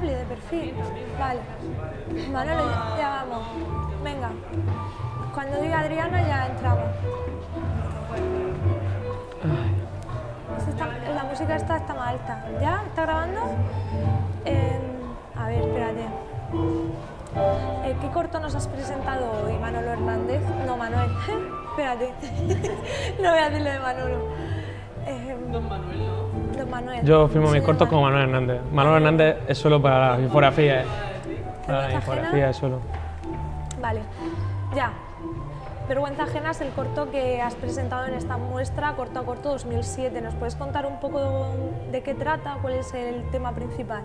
de perfil. Vale. Manolo, ya, vamos. Venga. Cuando diga Adriana ya entramos. Está- la música esta está más alta. ¿Ya? ¿Está grabando? Eh, a ver, espérate. Eh, ¿Qué corto nos has presentado hoy, Manolo Hernández? No, Manuel. espérate. no voy a decirlo de Manolo. Eh, Don Manuel, ¿no? Don Manuel. Yo firmo mis cortos como Manuel Hernández. Manuel Hernández es solo para la infografía. ¿eh? Para la ¿Vergüenza infografía es solo. Vale, ya. Vergüenza ajena es el corto que has presentado en esta muestra, corto a corto 2007. ¿Nos puedes contar un poco de qué trata? ¿Cuál es el tema principal?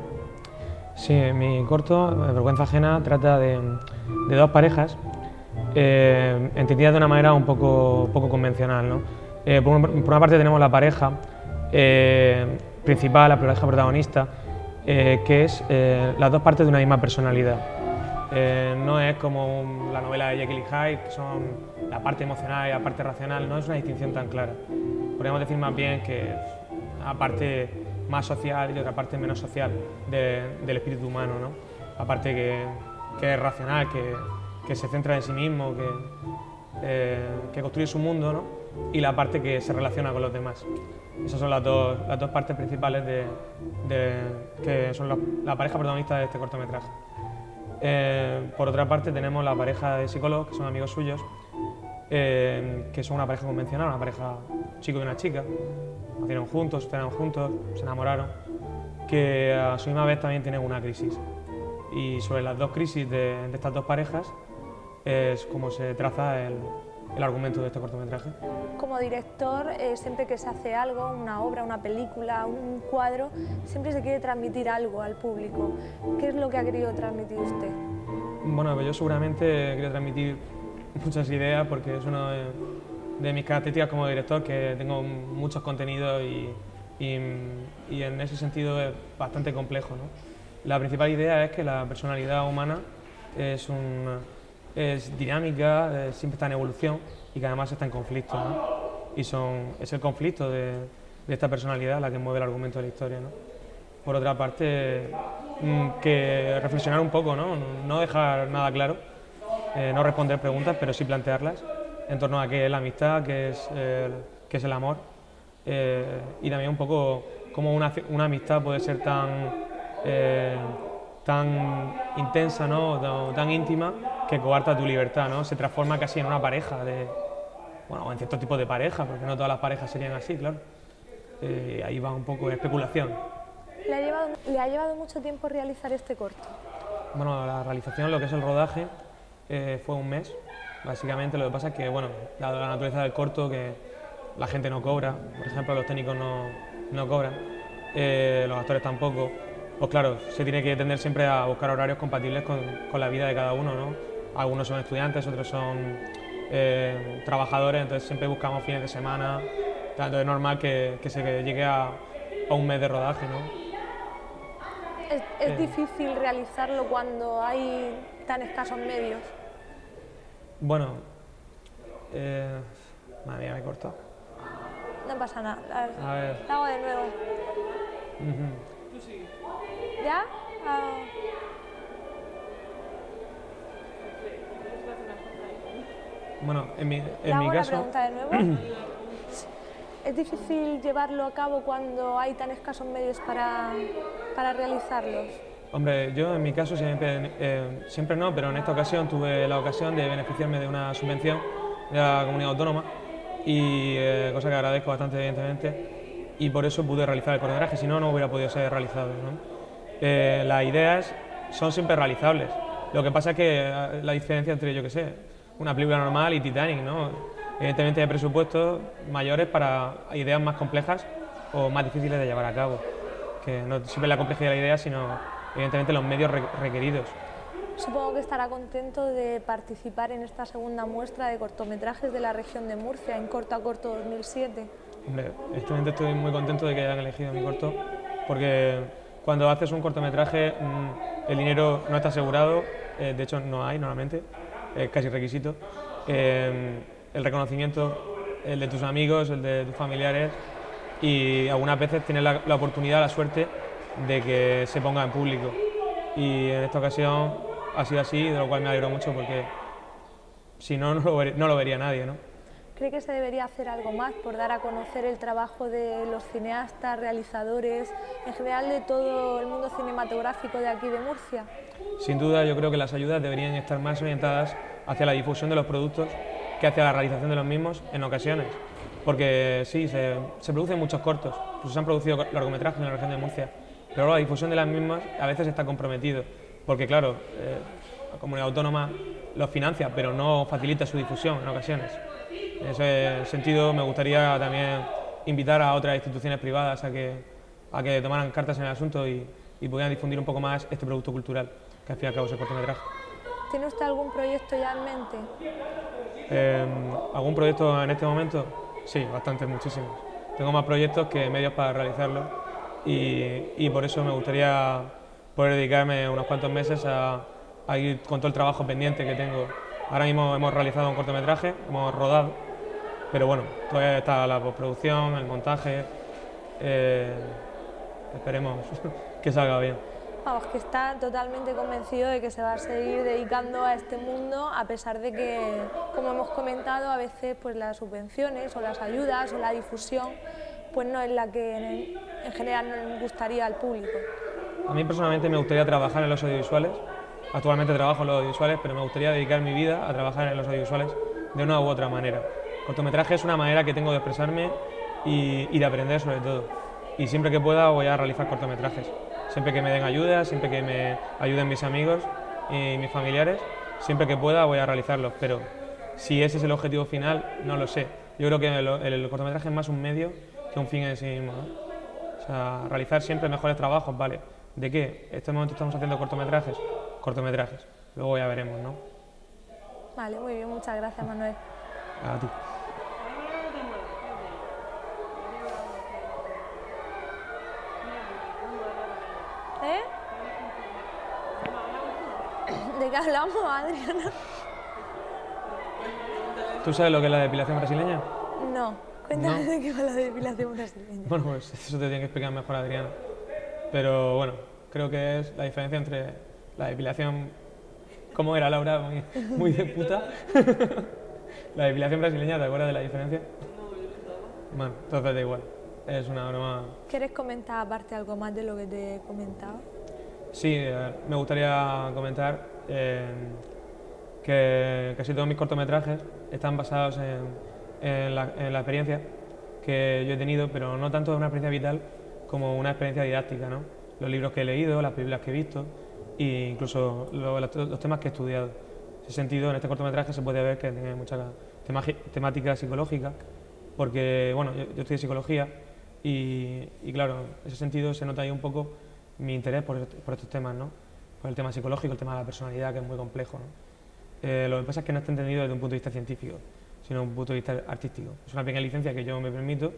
Sí, mi corto, Vergüenza Ajena, trata de, de dos parejas eh, entendidas de una manera un poco, poco convencional. ¿no? Eh, por, un- por una parte tenemos la pareja eh, principal, la pareja protagonista, eh, que es eh, las dos partes de una misma personalidad. No es como la novela de Jekyll y Hyde, que son la parte emocional y la parte racional, no es una distinción tan clara. Podríamos decir más bien que una parte más social y otra parte menos social de- del espíritu humano, ¿no? La parte que, es racional, que, se centra en sí mismo, que, que construye su mundo, ¿no? Y la parte que se relaciona con los demás. Esas son las dos, las dos partes principales de, de- que son la, pareja protagonista de este cortometraje. Eh, por otra parte tenemos la pareja de psicólogos, que son amigos suyos, eh, que son una pareja convencional, una pareja chico y una chica, nacieron juntos, estudiaron juntos, se enamoraron, que a su misma vez también tienen una crisis. Y sobre las dos crisis de, de estas dos parejas es como se traza el, el argumento de este cortometraje. Como director, eh, siempre que se hace algo, una obra, una película, un cuadro, siempre se quiere transmitir algo al público. ¿Qué es lo que ha querido transmitir usted? Bueno, pues yo seguramente quiero transmitir muchas ideas porque es una de, de mis características como director que tengo muchos contenidos y, y- y en ese sentido es bastante complejo. ¿no? La principal idea es que la personalidad humana es, un- es dinámica, eh, siempre está en evolución y que además está en conflicto. ¿no? Y son, es el conflicto de, de esta personalidad la que mueve el argumento de la historia. ¿no? por otra parte, mm, que reflexionar un poco, ¿no? No dejar nada claro, eh, no responder preguntas, pero sí plantearlas en torno a qué es la amistad, qué es, el, qué es el amor eh, y también un poco cómo una, una amistad puede ser tan, eh, tan intensa, ¿no? tan, tan íntima que coarta tu libertad, ¿no? se transforma casi en una pareja, de, bueno, en cierto tipo de pareja, porque no todas las parejas serían así, claro. Eh, ahí va un poco de especulación. ¿Le ha, llevado, ¿Le ha llevado mucho tiempo realizar este corto? Bueno, la realización, lo que es el rodaje, eh, fue un mes, básicamente. Lo que pasa es que, bueno, dado la naturaleza del corto, que la gente no cobra, por ejemplo, los técnicos no, no cobran, eh, los actores tampoco, pues claro, se tiene que tender siempre a buscar horarios compatibles con, con la vida de cada uno, ¿no? Algunos son estudiantes, otros son eh, trabajadores, entonces siempre buscamos fines de semana, tanto es normal que, que se llegue a, a un mes de rodaje, ¿no? ¿Es, es Eh. difícil realizarlo cuando hay tan escasos medios? Bueno, eh, madre mía, me he cortado. No pasa nada. A ver. Lo hago de nuevo. Ujú. ¿Ya? Ah, Bueno, en mi, ¿Le en mi caso, pregunta de nuevo? ¿Es difícil llevarlo a cabo cuando hay tan escasos medios para, para realizarlos? hombre, yo en mi caso siempre, eh, siempre no, pero en esta ocasión tuve la ocasión de beneficiarme de una subvención de la comunidad autónoma y eh, cosa que agradezco bastante evidentemente y por eso pude realizar el cortometraje, si no, no hubiera podido ser realizado. ¿no? Eh, las ideas son siempre realizables, lo que pasa es que eh, la diferencia entre, yo qué sé, una película normal y Titanic, ¿no? evidentemente hay presupuestos mayores para ideas más complejas o más difíciles de llevar a cabo, que no siempre la complejidad de la idea, sino evidentemente los medios re- requeridos. Supongo que estará contento de participar en esta segunda muestra de cortometrajes de la región de Murcia en Corto a Corto 2007. Hombre, evidentemente estoy muy contento de que hayan elegido mi corto, porque cuando haces un cortometraje mm, el dinero no está asegurado, eh, de hecho no hay normalmente, es casi requisito. Eh, el reconocimiento, el de tus amigos, el de tus familiares y algunas veces tienes la, oportunidad, la suerte de que se ponga en público. y en esta ocasión ha sido así, de lo cual me alegro mucho porque si no, no lo, no lo vería nadie. ¿no? ¿Cree que se debería hacer algo más por dar a conocer el trabajo de los cineastas, realizadores, en general de todo el mundo cinematográfico de aquí de Murcia? Sin duda, yo creo que las ayudas deberían estar más orientadas hacia la difusión de los productos que hacia la realización de los mismos en ocasiones. Porque sí, se, producen muchos cortos, incluso se han producido largometrajes en la región de Murcia, pero la difusión de las mismas a veces está comprometido, porque claro, eh, la comunidad autónoma los financia, pero no facilita su difusión en ocasiones. En ese sentido, me gustaría también invitar a otras instituciones privadas a que, a que tomaran cartas en el asunto y, y pudieran difundir un poco más este producto cultural, que al fin y al cabo es el cortometraje. ¿Tiene usted algún proyecto ya en mente? Eh, ¿Algún proyecto en este momento? Sí, bastantes, muchísimos. Tengo más proyectos que medios para realizarlos y, y por eso me gustaría poder dedicarme unos cuantos meses a, a ir con todo el trabajo pendiente que tengo. Ahora mismo hemos realizado un cortometraje, hemos rodado, pero bueno, todavía está la postproducción, el montaje. eh, esperemos que salga bien. Vamos, que está totalmente convencido de que se va a seguir dedicando a este mundo, a pesar de que, como hemos comentado, a veces pues las subvenciones o las ayudas o la difusión pues no es la que en, en general nos gustaría al público. A mí personalmente me gustaría trabajar en los audiovisuales. Actualmente trabajo en los audiovisuales, pero me gustaría dedicar mi vida a trabajar en los audiovisuales de una u otra manera. Cortometraje es una manera que tengo de expresarme y, y de aprender sobre todo. Y siempre que pueda voy a realizar cortometrajes. Siempre que me den ayuda, siempre que me ayuden mis amigos y mis familiares, siempre que pueda voy a realizarlos. Pero si ese es el objetivo final, no lo sé. Yo creo que el, el cortometraje es más un medio que un fin en sí mismo. ¿no? O sea, realizar siempre mejores trabajos, ¿vale? ¿De qué? En este momento estamos haciendo cortometrajes, cortometrajes. Luego ya veremos, ¿no? Vale, muy bien, muchas gracias Manuel. A ti. ¿De qué hablamos, Adriana? ¿Tú sabes lo que es la depilación brasileña? No, cuéntame No. de qué va la depilación brasileña. Bueno, pues eso te tiene que explicar mejor Adriana. Pero bueno, creo que es la diferencia entre la depilación... ¿Cómo era Laura? Muy, muy de puta. la depilación brasileña, ¿te acuerdas de la diferencia? Bueno, entonces da igual. Es una broma ¿Quieres comentar aparte algo más de lo que te he comentado? Sí, eh, me gustaría comentar que casi todos mis cortometrajes están basados en, en la, en la experiencia que yo he tenido, pero no tanto una experiencia vital como una experiencia didáctica. ¿no? Los libros que he leído, las películas que he visto e incluso lo- los, temas que he estudiado. En ese sentido, en este cortometraje se puede ver que tiene mucha temática psicológica, porque bueno, yo, yo estudié psicología y, y claro, en ese sentido se nota ahí un poco mi interés por, por estos temas, ¿no? Por el tema psicológico, el tema de la personalidad, que es muy complejo, ¿no? Eh, lo que pasa es que no está entendido desde un punto de vista científico, sino desde un punto de vista artístico. Es una pequeña licencia que yo me permito,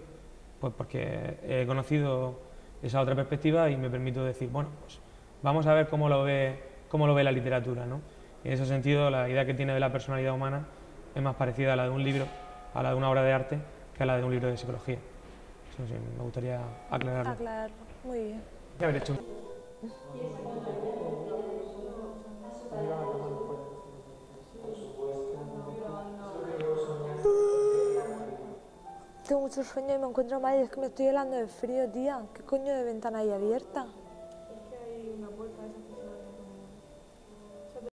pues porque he conocido esa otra perspectiva y me permito decir, bueno, pues vamos a ver cómo lo ve, cómo lo ve la literatura, ¿no? En ese sentido, la idea que tiene de la personalidad humana es más parecida a la de un libro, a la de una obra de arte, que a la de un libro de psicología. Eso sí, me gustaría aclararlo. Aclararlo. Muy bien. ¿Qué haber hecho? Mucho sueño y me encuentro mal y es que me estoy helando de frío, tía. ¿Qué coño de ventana hay abierta?